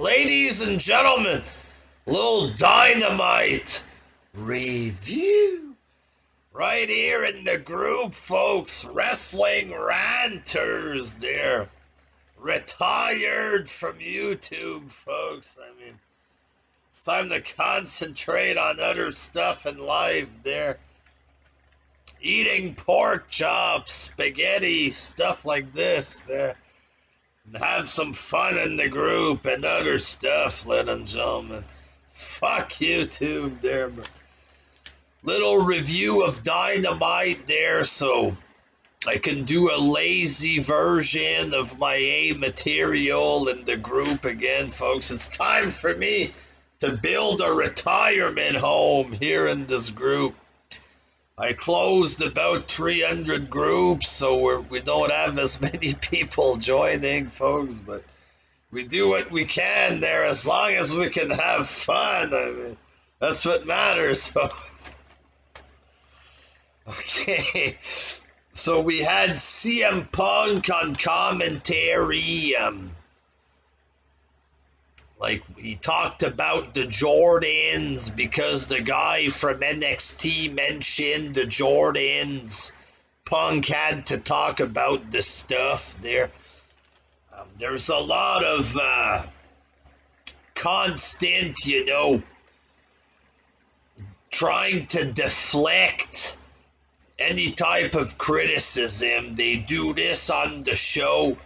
ladies and gentlemen, little dynamite review. Right here in the group, folks, wrestling ranters. They're retired from YouTube, folks. I mean, it's time to concentrate on other stuff in life. They're eating pork chops, spaghetti, stuff like this. They're have some fun in the group and other stuff, ladies and gentlemen. Fuck YouTube there, little review of Dynamite there, so I can do a lazy version of my A material in the group again, folks. It's time for me to build a retirement home here in this group. I closed about 300 groups, so we're, we don't have as many people joining, folks, but we do what we can there as long as we can have fun. I mean, that's what matters, folks. Okay, so we had CM Punk on commentary. Um, like he talked about the Jordans because the guy from NXT mentioned the Jordans. Punk had to talk about the stuff there. Um, there's a lot of uh, constant, you know, trying to deflect any type of criticism. They do this on the show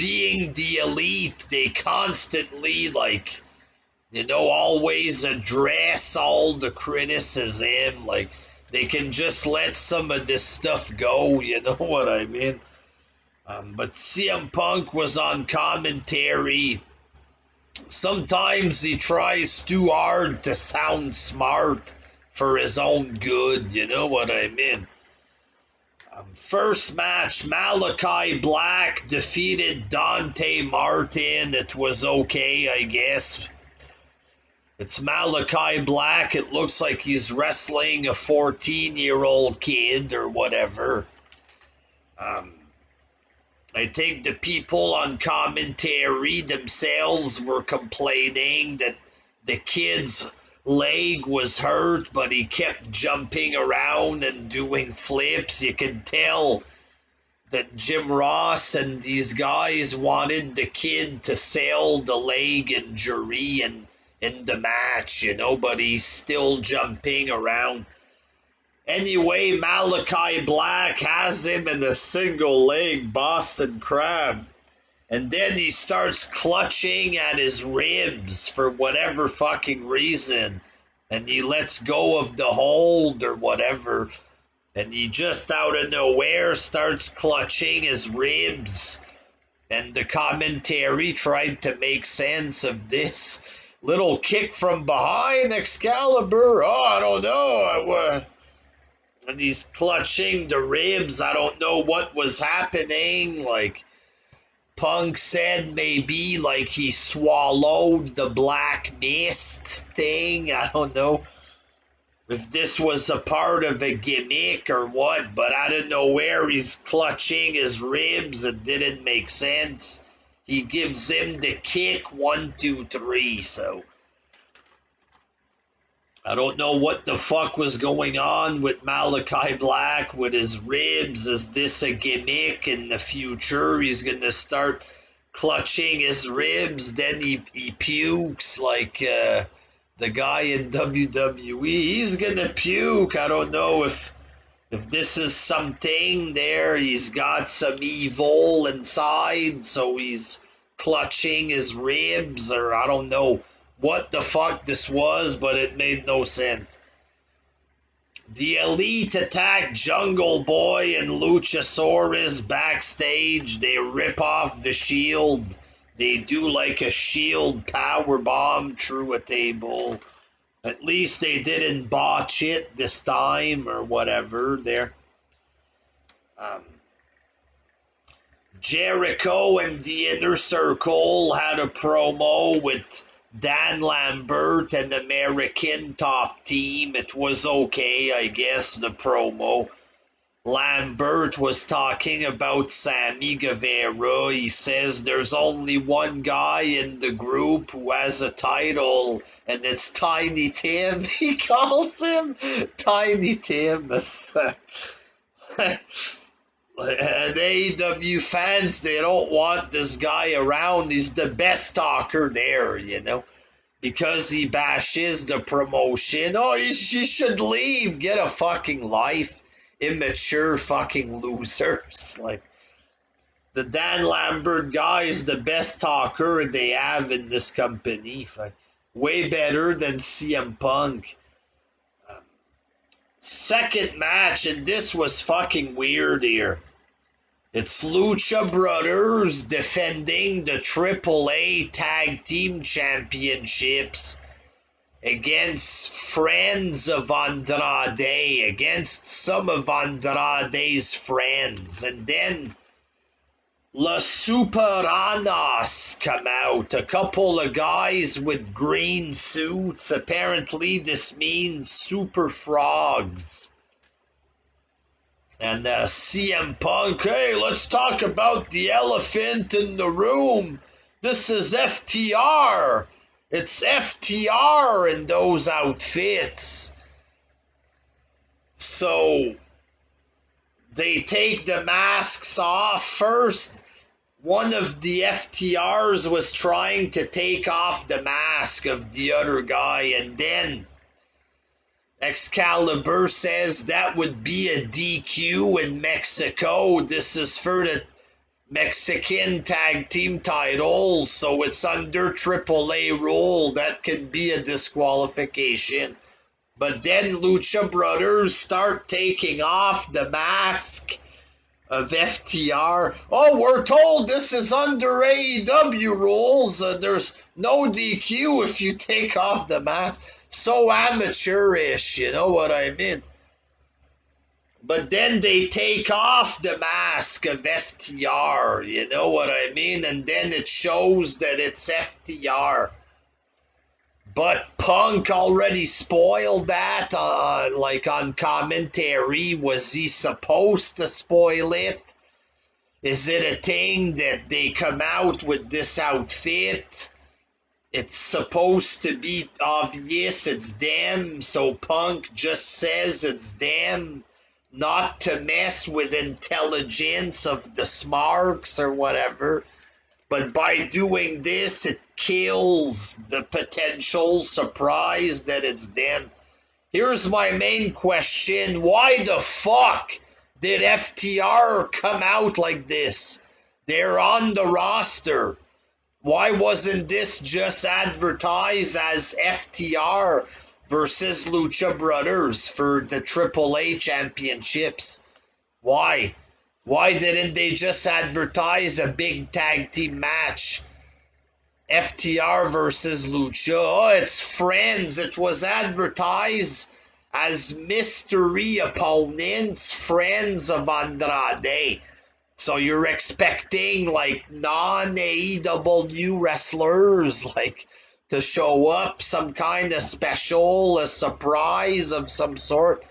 being the elite, they constantly like you know always address all the criticism like they can just let some of this stuff go you know what i mean? Um, but cm punk was on commentary. Sometimes he tries too hard to sound smart for his own good you know what i mean first match, Malachi Black defeated Dante Martin. It was okay, I guess. It's Malachi Black. It looks like he's wrestling a 14 year old kid or whatever. Um, I think the people on commentary themselves were complaining that the kid's leg was hurt, but he kept jumping around and doing flips. You could tell that Jim Ross and these guys wanted the kid to sell the leg injury in, in the match, you know, but he's still jumping around. Anyway, Malachi Black has him in the single leg Boston Crab. And then he starts clutching at his ribs for whatever fucking reason. And he lets go of the hold or whatever. And he just out of nowhere starts clutching his ribs. And the commentary tried to make sense of this little kick from behind Excalibur. Oh, I don't know. And he's clutching the ribs. I don't know what was happening. Like, Punk said maybe like he swallowed the black mist thing. I don't know if this was a part of a gimmick or what, but I don't know where he's clutching his ribs. It didn't make sense. He gives him the kick one, two, three. So I don't know what the fuck was going on with Malachi Black with his ribs. Is this a gimmick in the future? He's going to start clutching his ribs, then he, he pukes like uh, the guy in WWE. He's going to puke. I don't know if. If this is something there, he's got some evil inside, so he's clutching his ribs, or I don't know what the fuck this was, but it made no sense. The Elite attack Jungle Boy and Luchasaurus backstage. They rip off the shield. They do like a shield power bomb through a table. At least they didn't botch it this time or whatever. There. Um, Jericho and the Inner Circle had a promo with Dan Lambert and American top team. It was okay, I guess, the promo. Lambert was talking about Sammy Guevara. He says there's only one guy in the group who has a title, and it's Tiny Tim. He calls him Tiny Tim. and AEW fans, they don't want this guy around. He's the best talker there, you know because he bashes the promotion. Oh, you, you should leave. Get a fucking life immature fucking losers. Like the Dan Lambert guy is the best talker they have in this company. Way better than CM Punk. Um, second match, and this was fucking weird here. It's Lucha Brothers defending the AAA Tag Team Championships against friends of Andrade, against some of Andrade's friends, and then La Superanos come out, a couple of guys with green suits. Apparently, this means super frogs. And uh, CM Punk, hey, let's talk about the elephant in the room. This is FTR. It's FTR in those outfits. So they take the masks off first. One of the FTRs was trying to take off the mask of the other guy, and then Excalibur says that would be a DQ in Mexico. This is for the Mexican tag team titles, so it's under AAA rule. That could be a disqualification. But then Lucha Brothers start taking off the mask of FTR. Oh, we're told this is under AEW rules. Uh, there's no DQ if you take off the mask. So amateurish, you know what I mean? But then they take off the mask of FTR, you know what I mean? And then it shows that it's FTR. But Punk already spoiled that on like on commentary. Was he supposed to spoil it? Is it a thing that they come out with this outfit? It's supposed to be obvious it's them, so Punk just says it's them not to mess with intelligence of the smarks or whatever. But by doing this, it kills the potential surprise that it's them. Here's my main question why the fuck did FTR come out like this? They're on the roster. Why wasn't this just advertised as FTR versus Lucha Brothers for the AAA championships. Why? Why didn't they just advertise a big tag team match? FTR versus Lucha. Oh, it's friends. It was advertised as mystery opponents, friends of Andrade. So you're expecting like non AEW wrestlers, like to show up, some kind of special, a surprise of some sort.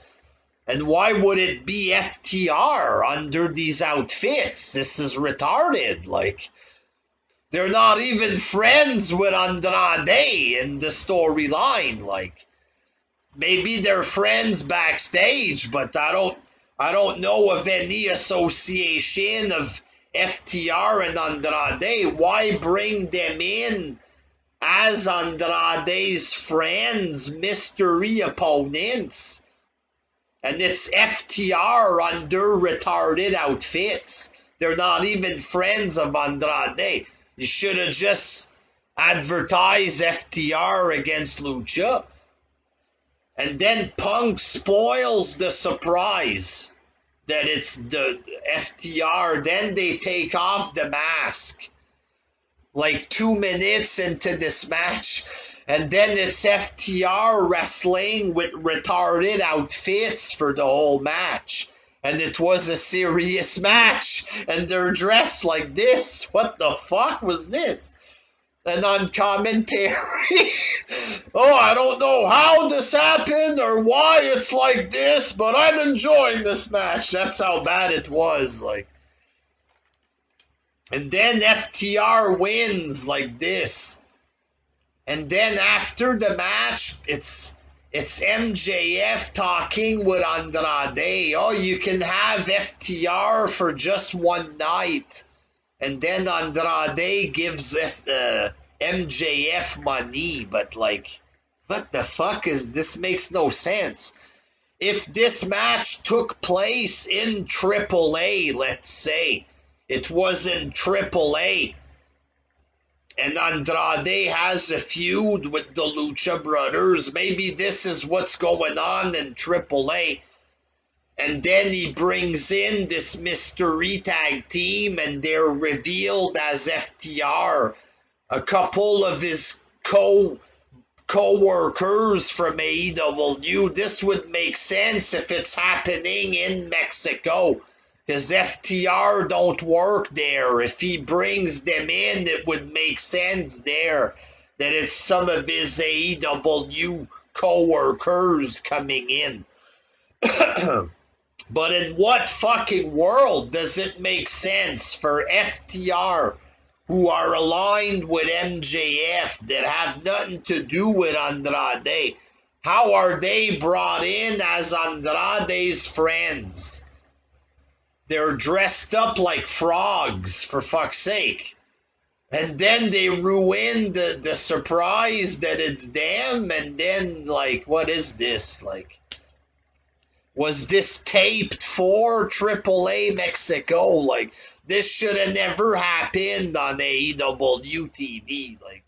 And why would it be FTR under these outfits? This is retarded. Like, they're not even friends with Andrade in the storyline. Like, maybe they're friends backstage, but I don't, I don't know of any association of FTR and Andrade. Why bring them in? as Andrade's friends, mystery opponents. And it's FTR under retarded outfits. They're not even friends of Andrade. You should have just advertised FTR against Lucha. And then Punk spoils the surprise that it's the FTR. Then they take off the mask like two minutes into this match. And then it's FTR wrestling with retarded outfits for the whole match. And it was a serious match. And they're dressed like this. What the fuck was this? And on commentary. oh, I don't know how this happened or why it's like this, but I'm enjoying this match. That's how bad it was. Like, and then FTR wins like this. And then after the match, it's it's MJF talking with Andrade. Oh, you can have FTR for just one night. And then Andrade gives F, uh, MJF money, but like, what the fuck is this? Makes no sense. If this match took place in AAA, let's say, it was in AAA, and Andrade has a feud with the Lucha Brothers. Maybe this is what's going on in AAA. And then he brings in this mystery tag team, and they're revealed as FTR. A couple of his co co-workers from AEW. This would make sense if it's happening in Mexico. Because FTR don't work there. If he brings them in, it would make sense there that it's some of his AEW co-workers coming in. but in what fucking world does it make sense for FTR, who are aligned with MJF, that have nothing to do with Andrade? How are they brought in as Andrade's friends? They're dressed up like frogs, for fuck's sake. And then they ruin the, the surprise that it's them, and then, like, what is this? Like, was this taped for AAA Mexico? Like, this should have never happened on AEW TV. Like,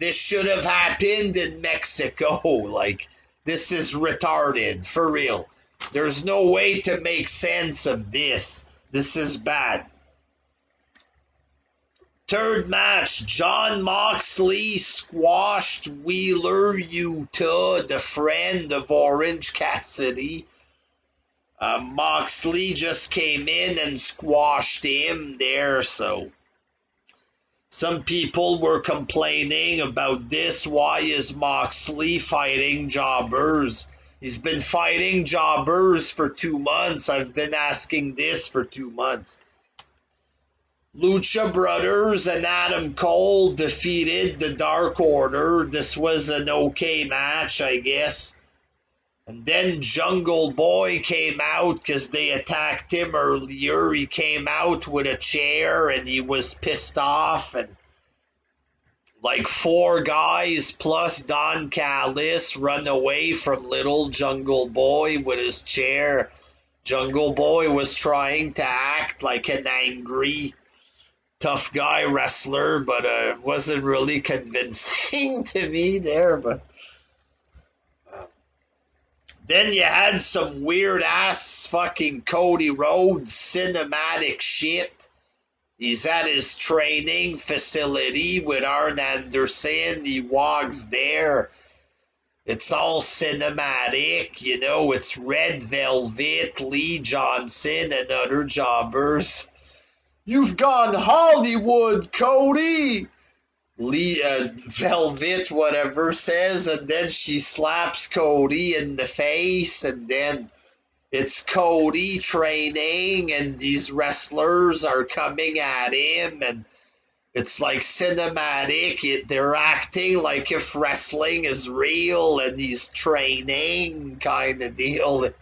this should have happened in Mexico. Like, this is retarded, for real. There's no way to make sense of this. This is bad. Third match, Jon Moxley squashed Wheeler Yuta, the friend of Orange Cassidy. Uh, Moxley just came in and squashed him there, so some people were complaining about this. Why is Moxley fighting jobbers? He's been fighting jobbers for two months. I've been asking this for two months. Lucha Brothers and Adam Cole defeated the Dark Order. This was an okay match, I guess. And then Jungle Boy came out because they attacked him earlier. He came out with a chair and he was pissed off and like four guys plus Don Callis run away from little Jungle Boy with his chair. Jungle Boy was trying to act like an angry, tough guy wrestler, but uh, wasn't really convincing to me there. But then you had some weird ass fucking Cody Rhodes cinematic shit He's at his training facility with Arn Anderson. He walks there. It's all cinematic, you know, it's Red Velvet, Lee Johnson, and other jobbers. You've gone Hollywood, Cody! Lee, uh, Velvet, whatever, says, and then she slaps Cody in the face, and then it's Cody training, and these wrestlers are coming at him, and it's like cinematic. It, they're acting like if wrestling is real, and he's training kind of deal. It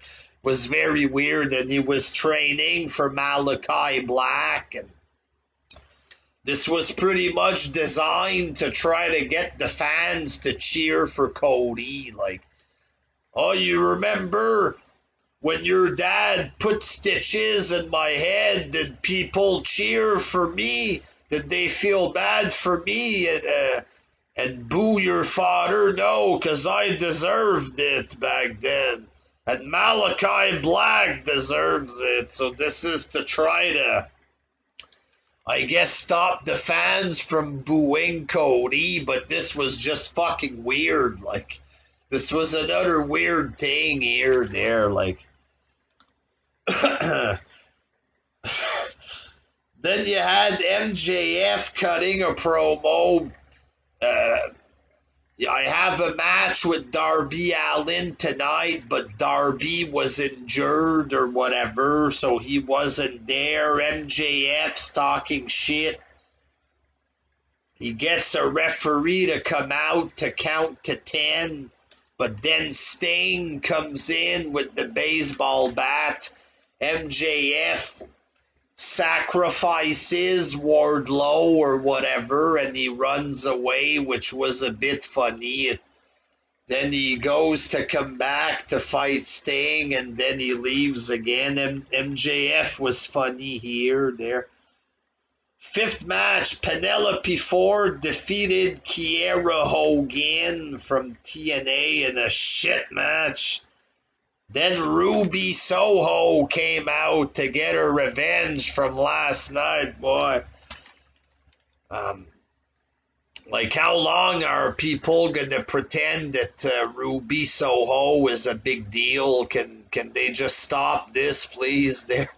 was very weird, and he was training for Malachi Black, and this was pretty much designed to try to get the fans to cheer for Cody. Like, oh, you remember when your dad put stitches in my head, did people cheer for me? Did they feel bad for me and, uh, and boo your father? No, because I deserved it back then. And Malachi Black deserves it. So this is to try to, I guess, stop the fans from booing Cody. But this was just fucking weird. Like, this was another weird thing here, there. Like, then you had MJF cutting a promo uh, I have a match with Darby Allin tonight, but Darby was injured or whatever, so he wasn't there. MJF's talking shit. He gets a referee to come out to count to 10, but then Sting comes in with the baseball bat. MJF sacrifices Wardlow or whatever, and he runs away, which was a bit funny. Then he goes to come back to fight Sting, and then he leaves again. M- MJF was funny here, there. Fifth match, Penelope Ford defeated Kiera Hogan from TNA in a shit match. Then Ruby Soho came out to get her revenge from last night, boy. Um, like, how long are people going to pretend that uh, Ruby Soho is a big deal? Can can they just stop this, please? There,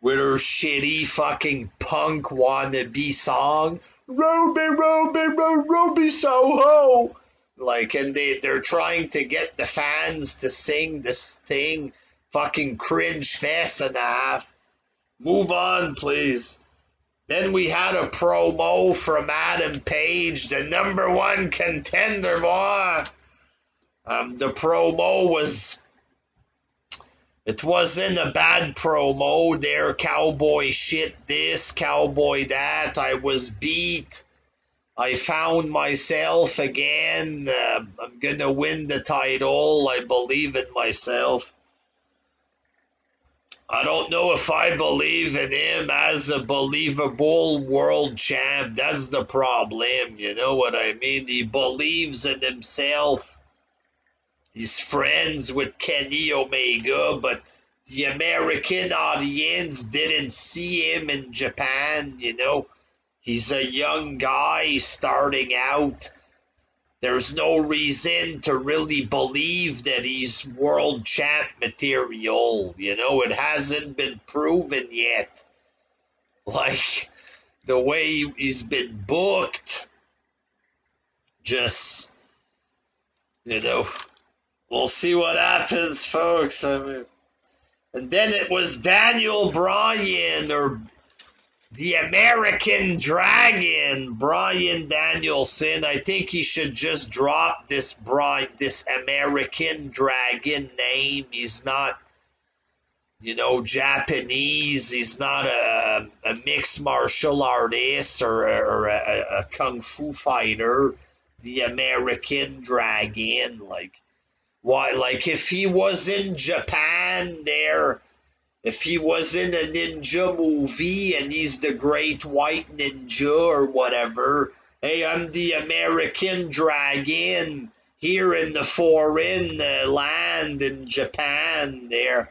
with her shitty fucking punk wannabe song, Ruby, Ruby, Ruby, Ruby Soho. Like, and they they're trying to get the fans to sing this thing, fucking cringe fast and a half. Move on, please. Then we had a promo from Adam Page, the number one contender, boy. Um, the promo was. It wasn't a bad promo there, cowboy shit this, cowboy that. I was beat. I found myself again. Uh, I'm going to win the title. I believe in myself. I don't know if I believe in him as a believable world champ. That's the problem. You know what I mean? He believes in himself. He's friends with Kenny Omega, but the American audience didn't see him in Japan, you know. He's a young guy starting out there's no reason to really believe that he's world champ material. You know, it hasn't been proven yet. Like the way he's been booked, just, you know, we'll see what happens, folks. I mean, and then it was Daniel Bryan or the American Dragon, Bryan Danielson. I think he should just drop this Bryan, this American Dragon name. He's not, you know, Japanese. He's not a, a mixed martial artist or, or a, a kung fu fighter. The American Dragon, like, why? Like, if he was in Japan, there if he was in a ninja movie and he's the great white ninja or whatever, hey, I'm the American dragon here in the foreign uh, land in Japan there.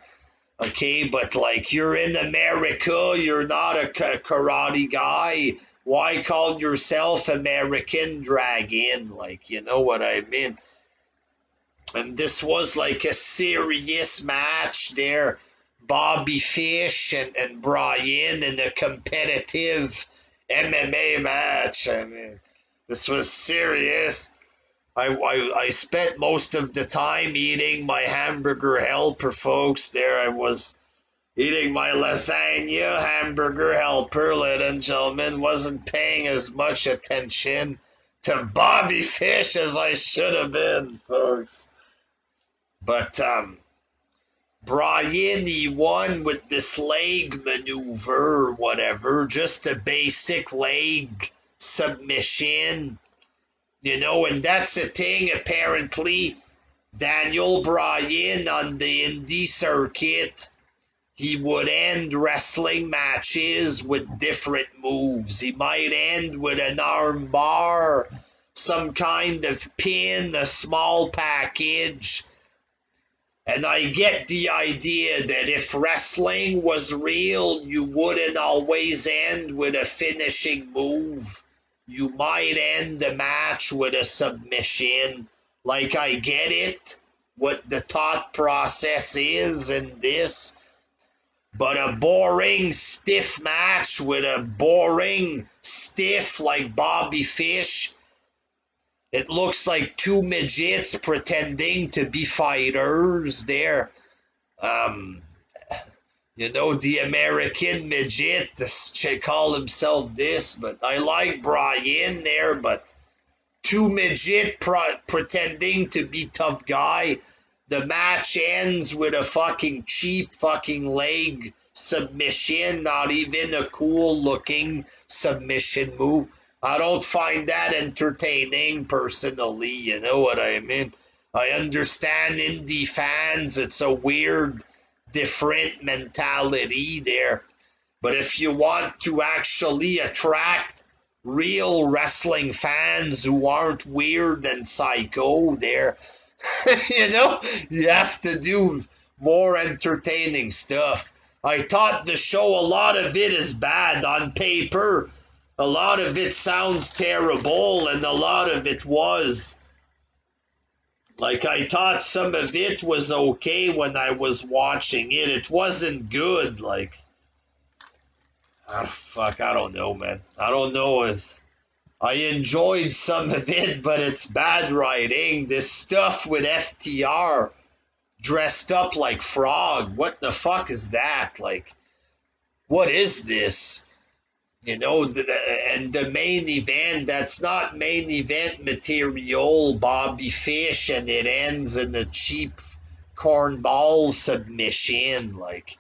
Okay, but like you're in America, you're not a karate guy. Why call yourself American Dragon? Like, you know what I mean? And this was like a serious match there Bobby Fish and, and Bryan in a competitive MMA match. I mean, this was serious. I, I, I spent most of the time eating my hamburger helper, folks. There I was eating my lasagna hamburger helper, ladies and gentlemen. Wasn't paying as much attention to Bobby Fish as I should have been, folks. But um, Bryan, he won with this leg maneuver or whatever, just a basic leg submission. You know, and that's the thing, apparently. Daniel Bryan on the indie circuit, he would end wrestling matches with different moves. He might end with an arm bar, some kind of pin, a small package and I get the idea that if wrestling was real, you wouldn't always end with a finishing move. You might end the match with a submission. Like, I get it, what the thought process is in this. But a boring, stiff match with a boring, stiff like Bobby Fish, it looks like two midgets pretending to be fighters there. Um, you know, the American midget, this call himself this, but I like Bryan there, but two midget pro- pretending to be tough guy. The match ends with a fucking cheap fucking leg submission, not even a cool looking submission move. I don't find that entertaining personally, you know what I mean? I understand indie fans, it's a weird, different mentality there. But if you want to actually attract real wrestling fans who aren't weird and psycho there, you know, you have to do more entertaining stuff. I thought the show, a lot of it is bad on paper a lot of it sounds terrible and a lot of it was. Like i thought some of it was okay when i was watching it. It wasn't good like. Oh, fuck i don't know man. I don't know it's i enjoyed some of it but it's bad writing. This stuff with ftr dressed up like frog. What the fuck is that? Like what is this you know, and the main event, that's not main event material, Bobby Fish, and it ends in a cheap cornball submission. Like,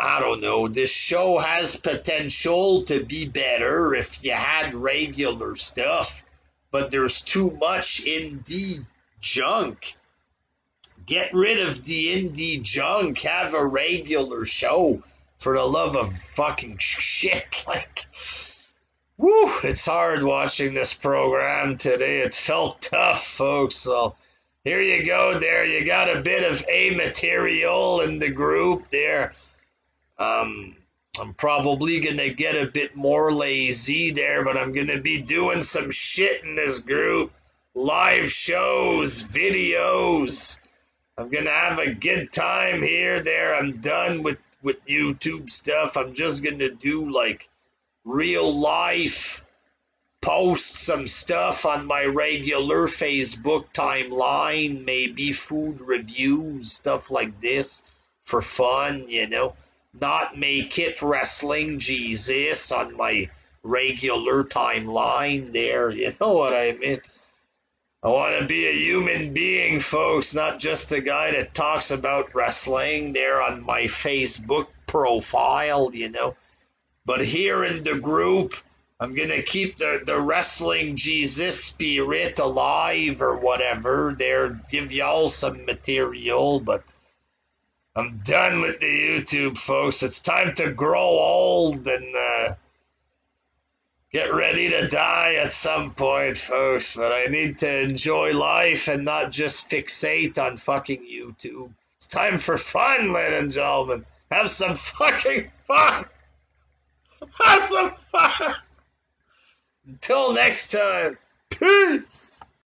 I don't know. This show has potential to be better if you had regular stuff, but there's too much indie junk. Get rid of the indie junk, have a regular show for the love of fucking shit. Like, woo, it's hard watching this program today. It felt tough, folks. Well, here you go there. You got a bit of A material in the group there. Um, I'm probably going to get a bit more lazy there, but I'm going to be doing some shit in this group. Live shows, videos. I'm going to have a good time here, there. I'm done with with YouTube stuff. I'm just going to do like real life post some stuff on my regular Facebook timeline, maybe food reviews, stuff like this for fun, you know. Not make it wrestling Jesus on my regular timeline there, you know what I mean? I want to be a human being, folks, not just a guy that talks about wrestling there on my Facebook profile, you know. But here in the group, I'm going to keep the, the wrestling Jesus spirit alive or whatever. There, give y'all some material, but I'm done with the YouTube, folks. It's time to grow old and, uh, get ready to die at some point, folks, but I need to enjoy life and not just fixate on fucking YouTube. It's time for fun, ladies and gentlemen. Have some fucking fun. Have some fun. Until next time, peace.